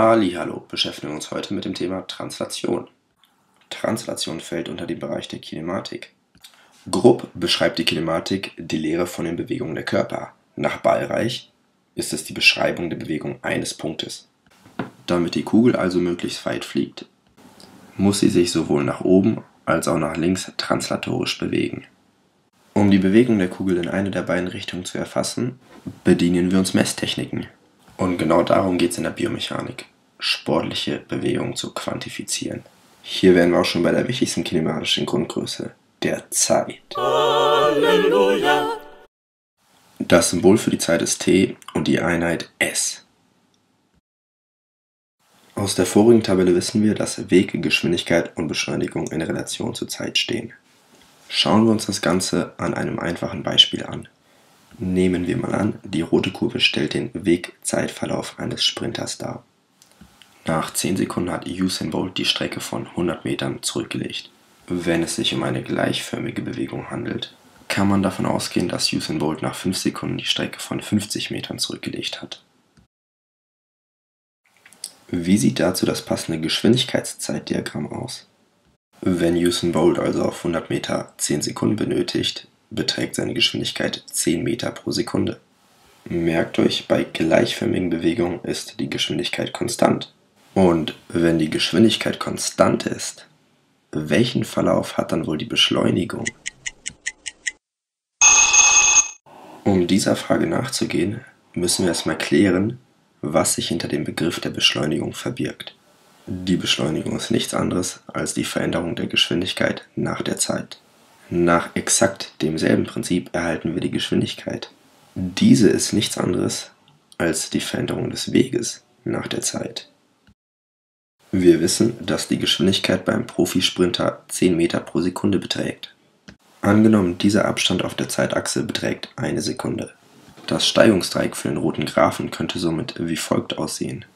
Hallo, beschäftigen uns heute mit dem Thema Translation. Translation fällt unter den Bereich der Kinematik. Grob beschreibt die Kinematik die Lehre von den Bewegungen der Körper. Nach Ballreich ist es die Beschreibung der Bewegung eines Punktes. Damit die Kugel also möglichst weit fliegt, muss sie sich sowohl nach oben als auch nach links translatorisch bewegen. Um die Bewegung der Kugel in eine der beiden Richtungen zu erfassen, bedienen wir uns Messtechniken. Und genau darum geht es in der Biomechanik, sportliche Bewegungen zu quantifizieren. Hier wären wir auch schon bei der wichtigsten kinematischen Grundgröße, der Zeit. Halleluja. Das Symbol für die Zeit ist T und die Einheit S. Aus der vorigen Tabelle wissen wir, dass Weg, Geschwindigkeit und Beschleunigung in Relation zur Zeit stehen. Schauen wir uns das Ganze an einem einfachen Beispiel an. Nehmen wir mal an, die rote Kurve stellt den Wegzeitverlauf eines Sprinters dar. Nach 10 Sekunden hat Usain Bolt die Strecke von 100 Metern zurückgelegt. Wenn es sich um eine gleichförmige Bewegung handelt, kann man davon ausgehen, dass Usain Bolt nach 5 Sekunden die Strecke von 50 Metern zurückgelegt hat. Wie sieht dazu das passende Geschwindigkeitszeitdiagramm aus? Wenn Usain Bolt also auf 100 Meter 10 Sekunden benötigt, beträgt seine Geschwindigkeit 10 Meter pro Sekunde. Merkt euch, bei gleichförmigen Bewegungen ist die Geschwindigkeit konstant. Und wenn die Geschwindigkeit konstant ist, welchen Verlauf hat dann wohl die Beschleunigung? Um dieser Frage nachzugehen, müssen wir erstmal klären, was sich hinter dem Begriff der Beschleunigung verbirgt. Die Beschleunigung ist nichts anderes als die Veränderung der Geschwindigkeit nach der Zeit. Nach exakt demselben Prinzip erhalten wir die Geschwindigkeit. Diese ist nichts anderes als die Veränderung des Weges nach der Zeit. Wir wissen, dass die Geschwindigkeit beim Profisprinter 10 Meter pro Sekunde beträgt. Angenommen, dieser Abstand auf der Zeitachse beträgt eine Sekunde. Das Steigungsdreieck für den roten Graphen könnte somit wie folgt aussehen.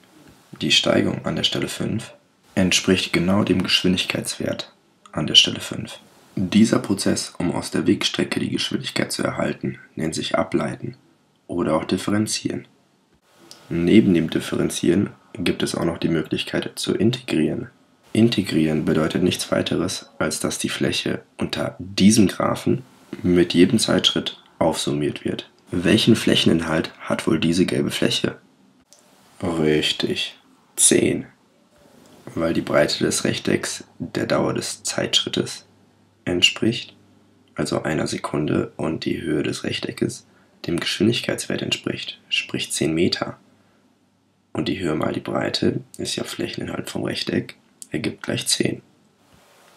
Die Steigung an der Stelle 5 entspricht genau dem Geschwindigkeitswert an der Stelle 5. Dieser Prozess, um aus der Wegstrecke die Geschwindigkeit zu erhalten, nennt sich Ableiten oder auch Differenzieren. Neben dem Differenzieren gibt es auch noch die Möglichkeit zu integrieren. Integrieren bedeutet nichts weiteres, als dass die Fläche unter diesem Graphen mit jedem Zeitschritt aufsummiert wird. Welchen Flächeninhalt hat wohl diese gelbe Fläche? Richtig, 10. Weil die Breite des Rechtecks der Dauer des Zeitschrittes entspricht, also einer Sekunde, und die Höhe des Rechteckes dem Geschwindigkeitswert entspricht, sprich 10 Meter. Und die Höhe mal die Breite ist ja Flächeninhalt vom Rechteck, ergibt gleich 10.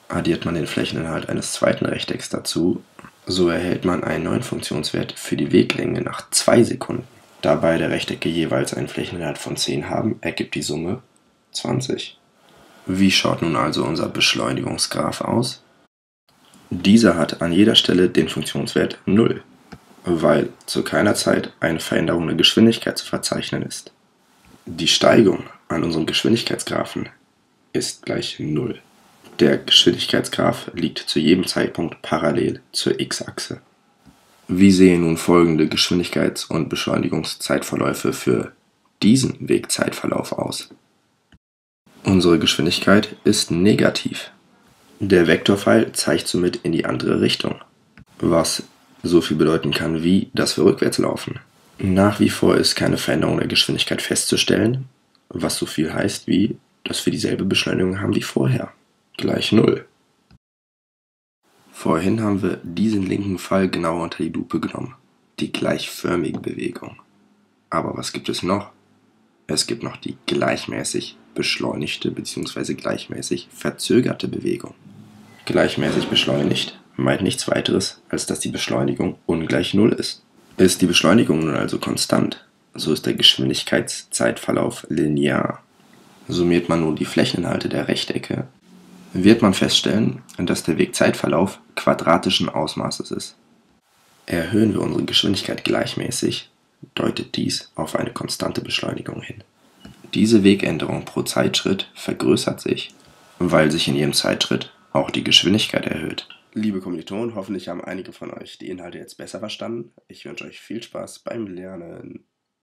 Addiert man den Flächeninhalt eines zweiten Rechtecks dazu, so erhält man einen neuen Funktionswert für die Weglänge nach 2 Sekunden. Da beide Rechtecke jeweils einen Flächeninhalt von 10 haben, ergibt die Summe 20. Wie schaut nun also unser Beschleunigungsgraph aus? Dieser hat an jeder Stelle den Funktionswert 0, weil zu keiner Zeit eine Veränderung der Geschwindigkeit zu verzeichnen ist. Die Steigung an unserem Geschwindigkeitsgraphen ist gleich 0. Der Geschwindigkeitsgraph liegt zu jedem Zeitpunkt parallel zur x-Achse. Wie sehen nun folgende Geschwindigkeits- und Beschleunigungszeitverläufe für diesen Wegzeitverlauf aus? Unsere Geschwindigkeit ist negativ. Der Vektorpfeil zeigt somit in die andere Richtung, was so viel bedeuten kann wie, dass wir rückwärts laufen. Nach wie vor ist keine Veränderung der Geschwindigkeit festzustellen, was so viel heißt wie, dass wir dieselbe Beschleunigung haben wie vorher, gleich 0. Vorhin haben wir diesen linken Pfeil genauer unter die Lupe genommen, die gleichförmige Bewegung. Aber was gibt es noch? Es gibt noch die gleichmäßig beschleunigte bzw. gleichmäßig verzögerte Bewegung. Gleichmäßig beschleunigt meint nichts weiteres, als dass die Beschleunigung ungleich Null ist. Ist die Beschleunigung nun also konstant, so ist der Geschwindigkeitszeitverlauf linear. Summiert man nun die Flächeninhalte der Rechtecke, wird man feststellen, dass der Wegzeitverlauf quadratischen Ausmaßes ist. Erhöhen wir unsere Geschwindigkeit gleichmäßig, deutet dies auf eine konstante Beschleunigung hin. Diese Wegänderung pro Zeitschritt vergrößert sich, weil sich in jedem Zeitschritt auch die Geschwindigkeit erhöht. Liebe Kommilitonen, hoffentlich haben einige von euch die Inhalte jetzt besser verstanden. Ich wünsche euch viel Spaß beim Lernen.